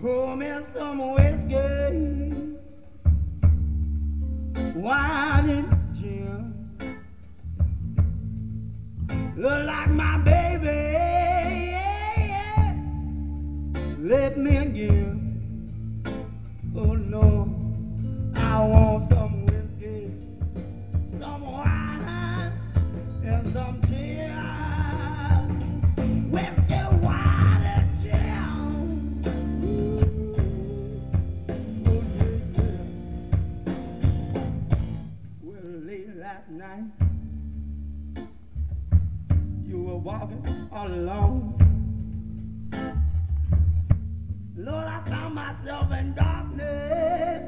Pour me some whiskey, wine and gin. Look like my baby, yeah, yeah. Let me again. Oh no, I want some last night, you were walking all alone. Lord, I found myself in darkness,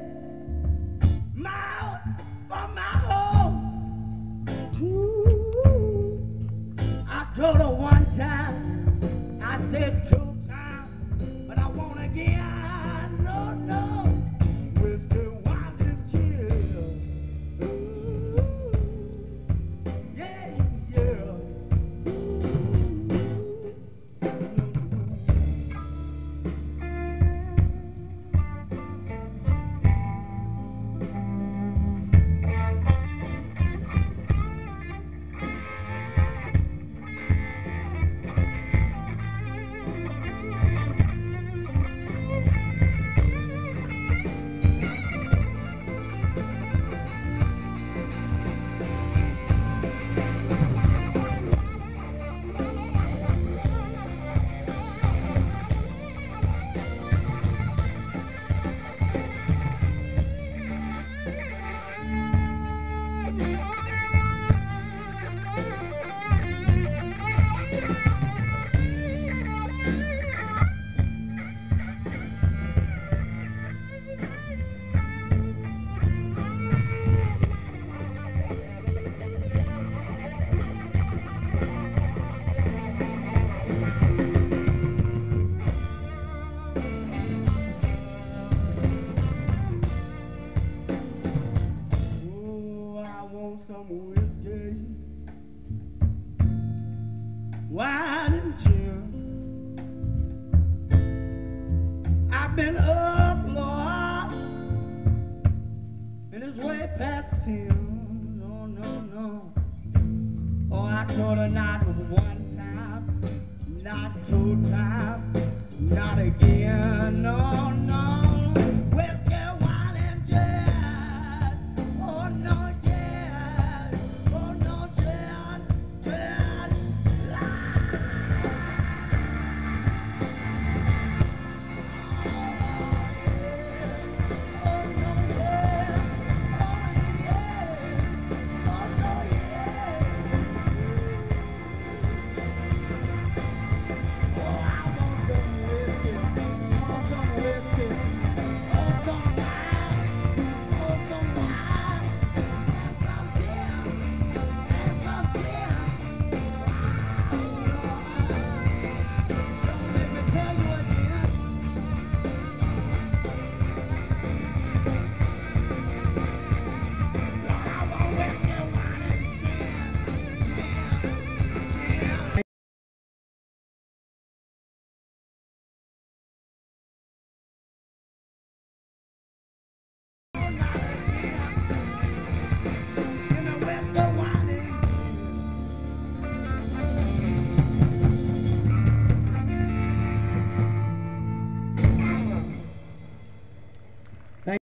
miles wine and gin. I've been up, Lord, and it's way past ten. No, no, no. Oh, I told her not one time, not two times, not again. No,